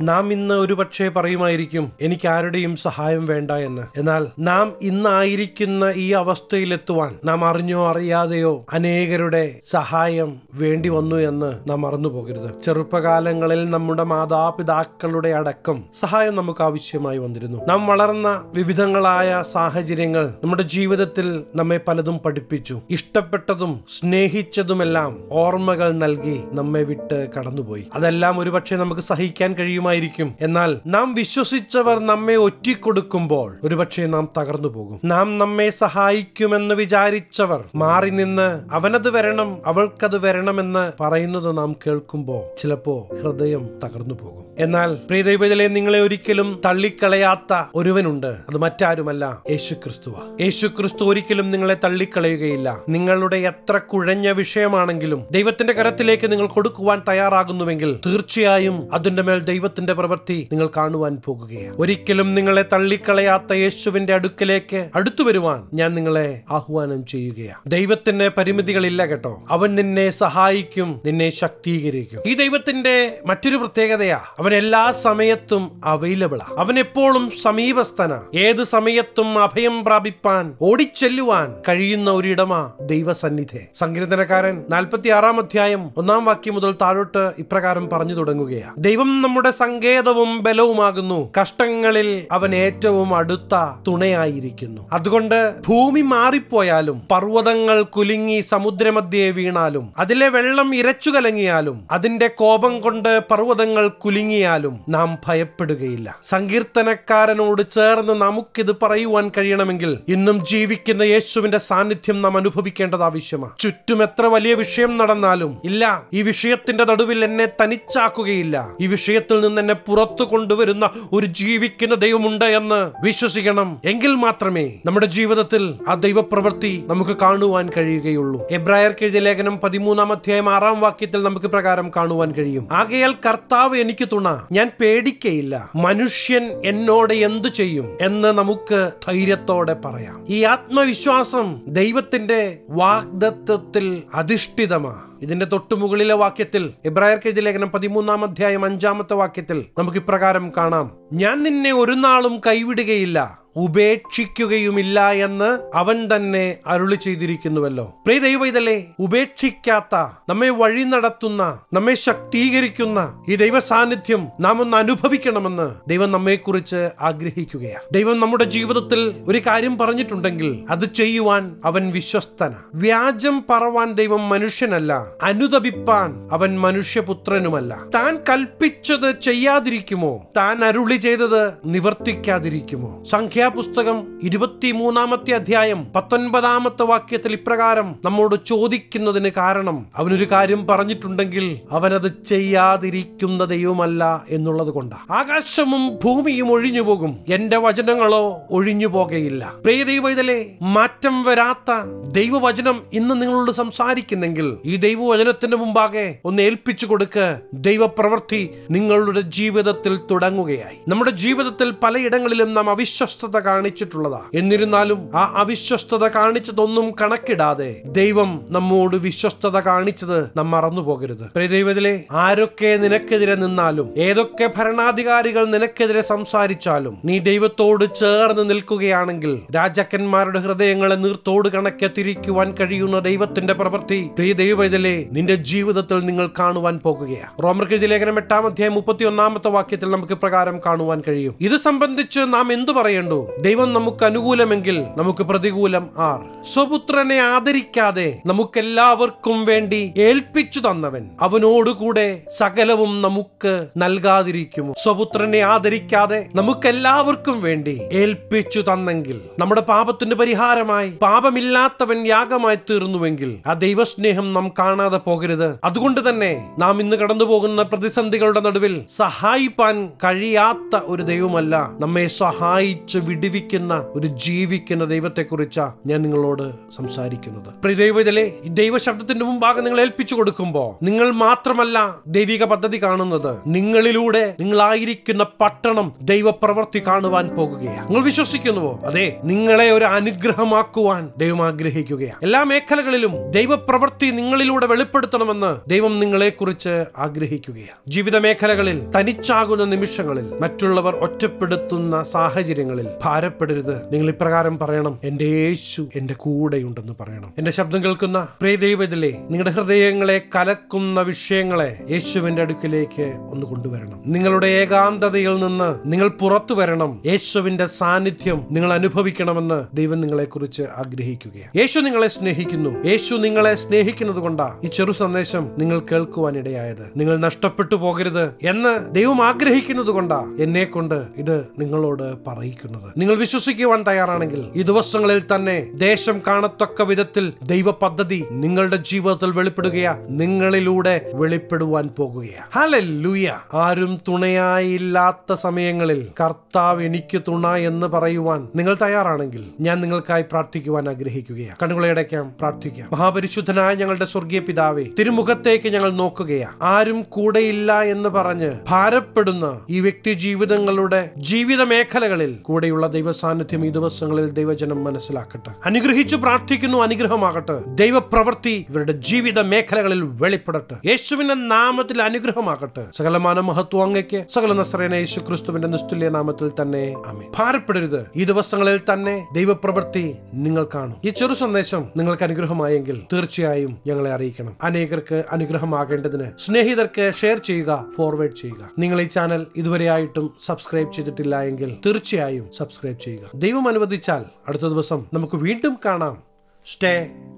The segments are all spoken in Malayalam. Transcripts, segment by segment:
നാം ഇന്ന് ഒരുപക്ഷെ പറയുമായിരിക്കും എനിക്ക് ആരുടെയും സഹായം വേണ്ട എന്ന്. എന്നാൽ നാം ഇന്നായിരിക്കുന്ന ഈ അവസ്ഥയിലെത്തുവാൻ നാം അറിഞ്ഞോ അറിയാതെയോ അനേകരുടെ സഹായം വേണ്ടി വന്നു എന്ന് നാം മറന്നു പോകരുത്. ചെറുപ്പകാലങ്ങളിൽ നമ്മുടെ മാതാപിതാക്കളുടെ അടക്കം സഹായം നമുക്ക് ആവശ്യമായി വന്നിരുന്നു. നാം വളർന്ന വിവിധങ്ങളായ സാഹചര്യങ്ങൾ നമ്മുടെ ജീവിതത്തിൽ നമ്മെ പലതും പഠിപ്പിച്ചു. ഇഷ്ടപ്പെട്ടതും സ്നേഹിച്ചതുമെല്ലാം ഓർമ്മകൾ നൽകി നമ്മെ വിട്ട് കടന്നുപോയി. അതെല്ലാം ഒരുപക്ഷെ നമുക്ക് സഹിക്കാൻ കഴിയുമായിരിക്കും എന്നാൽ നാം വിശ്വസിച്ചവർ നമ്മെ ഒറ്റിക്കൊടുക്കുമ്പോൾ ഒരുപക്ഷെ നാം തകർന്നു പോകും. നാം നമ്മെ സഹായിക്കുമെന്ന് വിചാരിച്ചവർ മാറി നിന്ന് അവനത് വരണം അവൾക്കത് വരണമെന്ന് പറയുന്നത് നാം കേൾക്കുമ്പോൾ ചിലപ്പോ ഹൃദയം തകർന്നു പോകും. എന്നാൽ പ്രിയദൈവത്തിലെ നിങ്ങളെ ഒരിക്കലും തള്ളിക്കളയാത്ത ഒരുവനുണ്ട്. അത് മറ്റാരുമല്ല യേശു ക്രിസ്തുവ യേശു ക്രിസ്തു ഒരിക്കലും നിങ്ങളെ തള്ളിക്കളയുകയില്ല. നിങ്ങളുടെ എത്ര കുഴഞ്ഞ വിഷയമാണെങ്കിലും ദൈവത്തിന്റെ കരത്തിലേക്ക് നിങ്ങൾ കൊടുക്കുവാൻ തയ്യാറാകുന്നുവെങ്കിൽ തീർച്ചയായും അതിന്റെ മേൽ ദൈവത്തിന്റെ പ്രവൃത്തി നിങ്ങൾ കാണുവാൻ പോകുകയാണ്. ഒരിക്കലും നിങ്ങളെ തള്ളിക്കളയാത്ത യേശുവിന്റെ അടുക്കലേക്ക് അടുത്തു വരുവാൻ ഞാൻ നിങ്ങളെ ആഹ്വാനം ചെയ്യുകയാണ്. ദൈവത്തിന് പരിമിതികളില്ല കേട്ടോ. അവൻ നിന്നെ സഹായിക്കും നിന്നെ ശക്തീകരിക്കും. ഈ ദൈവത്തിന്റെ മറ്റൊരു പ്രത്യേകതയാ അവൻ എല്ലാ സമയത്തും അവൈലബിളാ അവൻ എപ്പോഴും സമീപസ്ഥന. ഏത് സമയത്തും അഭയം പ്രാപിപ്പാൻ ഓടിച്ചെല്ലുവാൻ കഴിയുന്ന ഒരിടമാ ദൈവസന്നിധി. സങ്കീർത്തനക്കാരൻ നാൽപ്പത്തി ആറാം അധ്യായം ഒന്നാം വാക്യം മുതൽ താഴോട്ട് ഇപ്രകാരം പറഞ്ഞു തുടങ്ങുകയാണ് ദൈവം നമ്മുടെ സങ്കേതവും ബലവുമാകുന്നു. കഷ്ടങ്ങളിൽ അവൻ ഏറ്റവും അടുത്ത തുണയായിരിക്കുന്നു. അതുകൊണ്ട് ഭൂമി മാറിപ്പോയാലും പർവതങ്ങൾ കുലുങ്ങി സമുദ്രമധ്യേ വീണാലും അതിലെ വെള്ളം ഇരച്ചു കലങ്ങിയാലും അതിന്റെ കോപം കൊണ്ട് പർവതങ്ങൾ കുലുങ്ങിയാലും നാം ഭയപ്പെടുകയില്ല. സങ്കീർത്തനക്കാരനോട് ചേർന്ന് നമുക്കിത് പറയുവാൻ കഴിയണമെങ്കിൽ ഇന്നും ജീവിക്കുന്ന യേശുവിന്റെ സാന്നിധ്യം നാം അനുഭവിക്കേണ്ടത് ആവശ്യമാണ്. ചുറ്റും എത്ര വലിയ വിഷയം നടന്നാലും ഇല്ല ഈ വിഷയത്തിന്റെ നടുവിൽ എന്നെ തനിച്ചാക്കുകയില്ല. ഈ വിഷയത്തിൽ നിന്ന് എന്നെ പുറത്തു കൊണ്ടുവരുന്ന ഒരു ജീവിക്കുന്ന ദൈവമുണ്ട് എന്ന് വിശ്വസിക്കണം. എങ്കിൽ മാത്രമേ നമ്മുടെ ജീവിതത്തിൽ ആ ദൈവപ്രവൃത്തി നമുക്ക് കാണുവാൻ കഴിയുകയുള്ളൂ. എബ്രായർക്ക് എഴുതിയ ലേഖനം പതിമൂന്നാം അധ്യായം ആറാം വാക്യത്തിൽ നമുക്ക് പ്രകാരം കാണുവാൻ കഴിയും. ആകയാൽ കർത്താവ് എനിക്ക് തുണ ഞാൻ പേടിക്കയില്ല. മനുഷ്യൻ എന്നോട് എന്തു ചെയ്യും എന്ന് നമുക്ക് ധൈര്യത്തോടെ പറയാം. ഈ ആത്മവിശ്വാസം ദൈവത്തിന്റെ വാഗ്ദത്വത്തിൽ അധിഷ്ഠിതമാ. ഇതിന്റെ തൊട്ടുമുകളിലെ വാക്യത്തിൽ എബ്രായർക്ക് എഴുതിയ ലേഖനം പതിമൂന്നാം അധ്യായം അഞ്ചാമത്തെ വാക്യത്തിൽ നമുക്ക് ഇപ്രകാരം കാണാം. ഞാൻ നിന്നെ ഒരു നാളും കൈവിടുകയില്ല. ഉപേക്ഷിക്കുകയുമില്ല എന്ന് അവൻ തന്നെ അരുളി ചെയ്തിരിക്കുന്നുവല്ലോ. പ്രിയ ദൈവ ഇതല്ലേ ഉപേക്ഷിക്കാത്ത നമ്മെ വഴി നടത്തുന്ന നമ്മെ ശക്തീകരിക്കുന്ന ഈ ദൈവ സാന്നിധ്യം നാം ഒന്ന് അനുഭവിക്കണമെന്ന് ദൈവം നമ്മെക്കുറിച്ച് ആഗ്രഹിക്കുകയാണ് ദൈവം നമ്മുടെ ജീവിതത്തിൽ ഒരു കാര്യം പറഞ്ഞിട്ടുണ്ടെങ്കിൽ അത് ചെയ്യുവാൻ അവൻ വിശ്വസ്തന. വ്യാജം പറവാൻ ദൈവം മനുഷ്യനല്ല അനുതപിപ്പാൻ അവൻ മനുഷ്യപുത്രനുമല്ല. താൻ കൽപ്പിച്ചത് ചെയ്യാതിരിക്കുമോ? താൻ അരുളി ചെയ്തത് നിവർത്തിക്കാതിരിക്കുമോ? സംഖ്യാപുസ്തകം ഇരുപത്തിമൂന്നാമത്തെ അധ്യായം പത്തൊൻപതാമത്തെ വാക്യത്തിൽ ഇപ്രകാരം നമ്മോട് ചോദിക്കുന്നതിന് കാരണം. അവനൊരു കാര്യം പറഞ്ഞിട്ടുണ്ടെങ്കിൽ അവനത് ചെയ്യാതിരിക്കുന്ന ദൈവമല്ല എന്നുള്ളത് കൊണ്ട്. ആകാശവും ഭൂമിയും ഒഴിഞ്ഞു പോകും. എന്റെ വചനങ്ങളോ ഒഴിഞ്ഞു പോകയില്ല പ്രിയ ദൈവത്തിലെ മാറ്റം വരാത്ത ദൈവവചനം ഇന്ന് നിങ്ങളോട് സംസാരിക്കുന്നെങ്കിൽ ഈ ദൈവവചനത്തിന്റെ മുമ്പാകെ ഒന്ന് ഏൽപ്പിച്ചു കൊടുക്ക്. ദൈവപ്രവൃത്തി നിങ്ങളുടെ ജീവിതത്തിൽ തുടങ്ങുകയായി. നമ്മുടെ ജീവിതത്തിൽ പലയിടങ്ങളിലും നാം അവിശ്വസ്തത കാണിച്ചിട്ടുള്ളതാ. എന്നിരുന്നാലും ആ അവിശ്വസ്തത കാണിച്ചതൊന്നും കണക്കിടാതെ ദൈവം നമ്മോട് വിശ്വസ്തത കാണിച്ചത് നാം മറന്നു പോകരുത് ദൈവത്തിലെ ആരൊക്കെ നിനക്കെതിരെ നിന്നാലും ഏതൊക്കെ ഭരണാധികാരികൾ നിനക്കെതിരെ സംസാരിച്ചാലും നീ ദൈവത്തോട് ചേർന്ന് നിൽക്കുകയാണെങ്കിൽ രാജാക്കന്മാരുടെ ഹൃദയങ്ങളെ നീർത്തോട് കണക്കെ തിരിക്കുവാൻ കഴിയുന്ന ദൈവത്തിന്റെ പ്രവൃത്തി പ്രിയ ദൈവത്തിലെ നിന്റെ ജീവിതത്തിൽ നിങ്ങൾ കാണുവാൻ പോകുകയാണ് റോമർക്കെഴുതിയ ലേഖനം എട്ടാം അധ്യായം മുപ്പത്തി ഒന്നാമത്തെ വാക്യത്തിൽ നമുക്ക് പ്രകാരം കാണുവാൻ കഴിയും. ഇത് സംബന്ധിച്ച് നാം എന്തു പറയണ്ടു? ദൈവം നമുക്ക് അനുകൂലമെങ്കിൽ നമുക്ക് പ്രതികൂലം ആർ. സ്വപുത്രനെ ആദരിക്കാതെ നമുക്കെല്ലാവർക്കും വേണ്ടി ഏൽപ്പിച്ചു തന്നവൻ. അവനോടുകൂടെ സകലവും നമുക്ക് നൽകാതിരിക്കുമോ? സ്വപുത്രനെ ആദരിക്കാതെ നമുക്കെല്ലാവർക്കും വേണ്ടി ഏൽപ്പിച്ചു തന്നെങ്കിൽ നമ്മുടെ പാപത്തിന്റെ പരിഹാരമായി പാപമില്ലാത്തവൻ യാഗമായി തീർന്നുവെങ്കിൽ ആ ദൈവസ്നേഹം നാം കാണാതെ പോകരുത്. അതുകൊണ്ട് തന്നെ നാം ഇന്ന് കടന്നു പോകുന്ന പ്രതിസന്ധികളുടെ നടുവിൽ സഹായിപ്പാൻ കഴിയാത്ത ഒരു ദൈവമല്ല നമ്മെ സഹായിച്ച് വിടുവിക്കുന്ന ഒരു ജീവിക്കുന്ന ദൈവത്തെക്കുറിച്ചാണ് ഞാൻ നിങ്ങളോട് സംസാരിക്കുന്നത്. പ്രിയ ദൈവത്തിലെ ദൈവശബ്ദത്തിന്റെ മുമ്പാകെ നിങ്ങൾ ഏൽപ്പിച്ചു കൊടുക്കുമ്പോൾ നിങ്ങൾ മാത്രമല്ല ദൈവിക പദ്ധതി കാണുന്നത്. നിങ്ങളിലൂടെ നിങ്ങളായിരിക്കുന്ന പട്ടണം ദൈവപ്രവൃത്തി കാണുവാൻ പോകുകയാണ് നിങ്ങൾ വിശ്വസിക്കുന്നുവോ? അതെ നിങ്ങളെ ഒരു അനുഗ്രഹമാക്കുവാൻ ദൈവം ആഗ്രഹിക്കുകയാണ് എല്ലാ മേഖലകളിലും ദൈവപ്രവൃത്തി നിങ്ങളിലൂടെ വെളിപ്പെടുത്തണമെന്ന് ദൈവം നിങ്ങളെക്കുറിച്ച് ആഗ്രഹിക്കുകയാണ് ജീവിത മേഖലകളിൽ തനിച്ചാകുന്ന നിമിഷങ്ങളിൽ മറ്റുള്ളവർ ഒറ്റപ്പെടുത്തുന്ന സാഹചര്യങ്ങളിൽ ഭാരപ്പെടരുത്. നിങ്ങൾ ഇപ്രകാരം പറയണം എന്റെ യേശു എന്റെ കൂടെയുണ്ടെന്ന് പറയണം. എന്റെ ശബ്ദം കേൾക്കുന്ന പ്രിയ ദൈവത്തിലെ നിങ്ങളുടെ ഹൃദയങ്ങളെ കലക്കുന്ന വിഷയങ്ങളെ യേശുവിന്റെ അടുക്കിലേക്ക് ഒന്ന് കൊണ്ടുവരണം. നിങ്ങളുടെ ഏകാന്തതയിൽ നിന്ന് നിങ്ങൾ പുറത്തു വരണം. യേശുവിന്റെ സാന്നിധ്യം നിങ്ങൾ അനുഭവിക്കണമെന്ന് ദൈവം നിങ്ങളെക്കുറിച്ച് ആഗ്രഹിക്കുകയാണ്. യേശു നിങ്ങളെ സ്നേഹിക്കുന്നു. യേശു നിങ്ങളെ സ്നേഹിക്കുന്നത് കൊണ്ടാ ഈ ചെറു സന്ദേശം നിങ്ങൾ കേൾക്കുവാനിടയായത്. നിങ്ങൾ നഷ്ടപ്പെട്ടു പോകരുത് എന്ന് ദൈവം ആഗ്രഹിക്കുന്നത് കൊണ്ടാ എന്നെ കൊണ്ട് ഇത് നിങ്ങളോട് പറയിക്കുന്നത്. നിങ്ങൾ വിശ്വസിക്കുവാൻ തയ്യാറാണെങ്കിൽ ഈ ദിവസങ്ങളിൽ തന്നെ ദേശം കാണത്തക്ക വിധത്തിൽ ദൈവ പദ്ധതി നിങ്ങളുടെ ജീവിതത്തിൽ വെളിപ്പെടുകയാ. നിങ്ങളിലൂടെ വെളിപ്പെടുവാൻ പോകുകയാ. ഹല്ലേലൂയ. ആരും തുണയായില്ലാത്ത സമയങ്ങളിൽ കർത്താവ് എനിക്ക് തുണ എന്ന് പറയുവാൻ നിങ്ങൾ തയ്യാറാണെങ്കിൽ ഞാൻ നിങ്ങൾക്കായി പ്രാർത്ഥിക്കുവാൻ ആഗ്രഹിക്കുകയാണ് കണ്ണുകളെ പ്രാർത്ഥിക്കാം. മഹാപരിശുദ്ധനായ ഞങ്ങളുടെ സ്വർഗീയ പിതാവെ തിരുമുഖത്തേക്ക് ഞങ്ങൾ നോക്കുകയാ. ആരും കൂടെയില്ല എന്ന് പറഞ്ഞ് ഭാരപ്പെടുന്ന ഈ വ്യക്തി ജീവിതങ്ങളുടെ ജീവിത മേഖലകളിൽ കൂടെയുള്ള ദൈവ സാന്നിധ്യം ഈ ദിവസങ്ങളിൽ ദൈവജനം മനസ്സിലാക്കട്ടെ. അനുഗ്രഹിച്ചു പ്രാർത്ഥിക്കുന്നു അനുഗ്രഹമാകട്ടെ. ദൈവപ്രവൃത്തി ഇവരുടെ ജീവിത മേഖലകളിൽ വെളിപ്പെടട്ടെ. യേശുവിന്റെ നാമത്തിൽ അനുഗ്രഹമാകട്ടെ. സകലമാന മഹത്വം അങ്ങയ്ക്ക് സകല നസ്രേന യേശു ക്രിസ്തുവിന്റെ നിസ്തുല്യ നാമത്തിൽ തന്നെ. ഭാരപ്പെടരുത്. ഈ ദിവസങ്ങളിൽ തന്നെ ദൈവപ്രവൃത്തി നിങ്ങൾ കാണും. ഈ ചെറു സന്ദേശം നിങ്ങൾക്ക് അനുഗ്രഹമായെങ്കിൽ തീർച്ചയായും ഞങ്ങളെ അറിയിക്കണം. അനേകർക്ക് അനുഗ്രഹമാകേണ്ടതിന് സ്നേഹിതർക്ക് ഷെയർ ചെയ്യുക ഫോർവേഡ് ചെയ്യുക. നിങ്ങൾ ഈ ചാനൽ ഇതുവരെയായിട്ടും സബ്സ്ക്രൈബ് ചെയ്തിട്ടില്ല എങ്കിൽ തീർച്ചയായും സബ്സ്ക്രൈബ് ചെയ്യുക. ദൈവം അനുവദിച്ചാൽ അടുത്ത ദിവസം നമുക്ക് വീണ്ടും കാണാം. Stay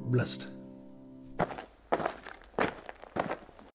blessed